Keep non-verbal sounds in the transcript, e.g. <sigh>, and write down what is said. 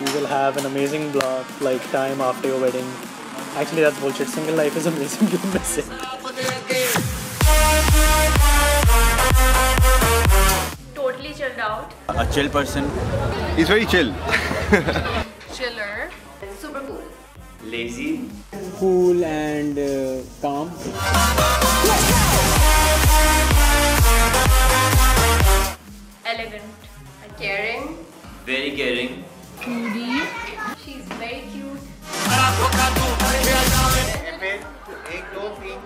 You will have an amazing blog like time after your wedding. Actually that's bullshit. Single life is amazing. <laughs> You miss it. Totally chilled out. A chill person. He's very chill. Chiller. Lazy. Cool and uh, calm. Elegant. Caring. Very caring. Cutie. She's very cute. एक दो तीन